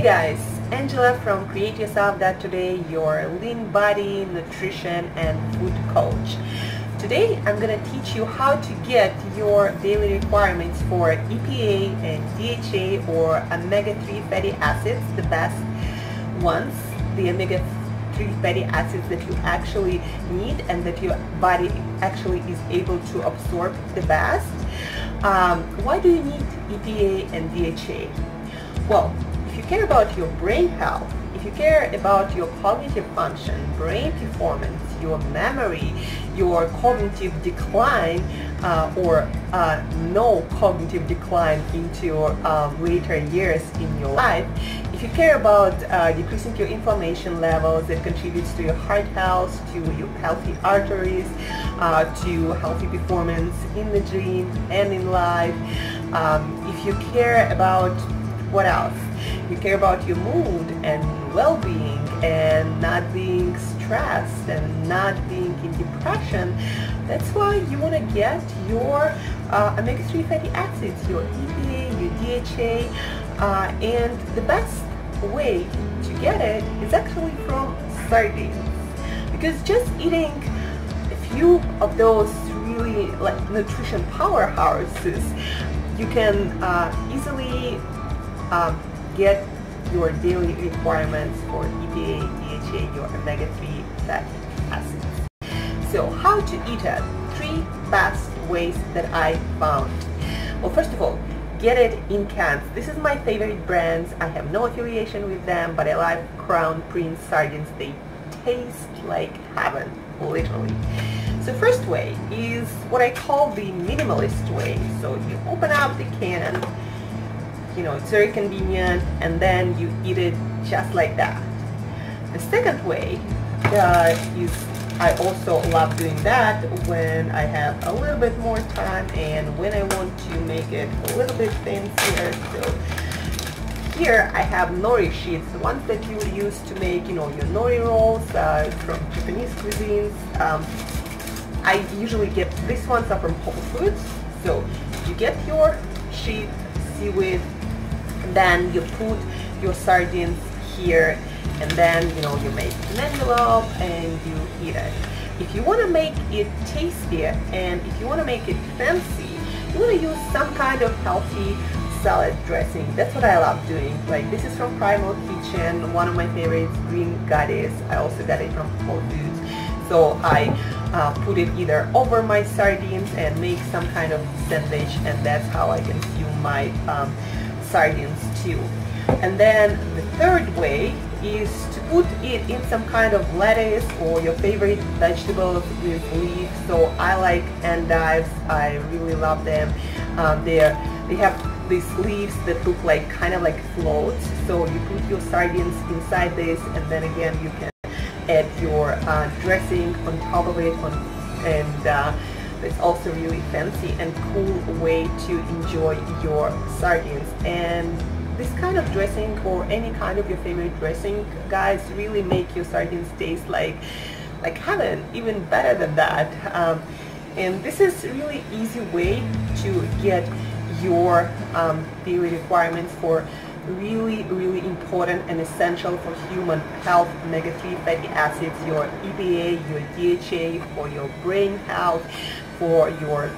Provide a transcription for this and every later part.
Hey guys, Angela from Create Yourself Dot Today, your lean body, nutrition and food coach. Today I'm going to teach you how to get your daily requirements for EPA and DHA or omega-3 fatty acids, the best ones, the omega-3 fatty acids that you actually need and that your body actually is able to absorb the best. Um, why do you need EPA and DHA? Well, if you care about your brain health, if you care about your cognitive function, brain performance, your memory, your cognitive decline, uh, or uh, no cognitive decline into your uh, later years in your life, if you care about uh, decreasing your inflammation levels, that contributes to your heart health, to your healthy arteries, uh, to healthy performance in the gym and in life. Um, if you care about what else? You care about your mood and well-being and not being stressed and not being in depression. That's why you want to get your uh, omega-3 fatty acids, your EPA, your DHA, uh, and the best way to get it is actually from sardines. Because just eating a few of those really like nutrition powerhouses, you can uh, easily um, get your daily requirements for EPA, DHA, your omega-3 fatty acids. So how to eat it? Three best ways that I found. Well, first of all, get it in cans. This is my favorite brands. I have no affiliation with them, but I like Crown Prince sardines. They taste like heaven, literally. So first way is what I call the minimalist way. So you open up the can, you know, it's very convenient and then you eat it just like that. The second way uh, is I also love doing that when I have a little bit more time and when I want to make it a little bit fancier. So here I have nori sheets, the ones that you would use to make, you know, your nori rolls uh, from Japanese cuisines. Um, I usually get these ones are from Whole Foods. So you get your sheet, seaweed, then you put your sardines here and then you know you make an envelope and you eat it. If you want to make it tastier and if you want to make it fancy you want to use some kind of healthy salad dressing. That's what I love doing. Like this is from Primal Kitchen one of my favorites green goddess I also got it from Whole Foods. So I uh, put it either over my sardines and make some kind of sandwich and that's how I consume my um, sardines too. And then the third way is to put it in some kind of lettuce or your favorite vegetables with leaves. So I like endives. I really love them. Um, they're, they have these leaves that look like kind of like floats. So you put your sardines inside this and then again you can add your uh, dressing on top of it on, and uh, it's also really fancy and cool way to enjoy your sardines. And this kind of dressing or any kind of your favorite dressing, guys, really make your sardines taste like like heaven, even better than that. Um, and this is really easy way to get your um, daily requirements for really, really important and essential for human health omega-3 fatty acids, your EPA, your DHA, for your brain health, for your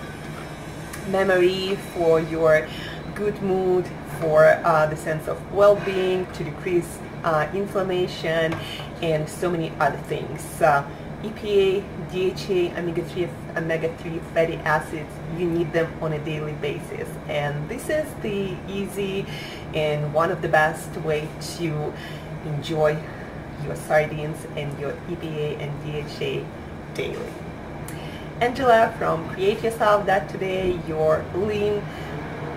memory, for your good mood, for uh, the sense of well-being, to decrease uh, inflammation, and so many other things. Uh, EPA, DHA, omega-3 omega-3 fatty acids, you need them on a daily basis. And this is the easy and one of the best way to enjoy your sardines and your EPA and DHA daily. Angela from Create Yourself Dot Today, your lean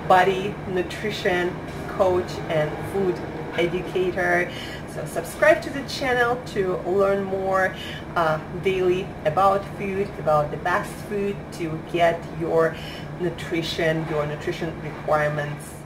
body nutrition coach and food educator. So subscribe to the channel to learn more uh, daily about food, about the best food to get your nutrition, your nutrition requirements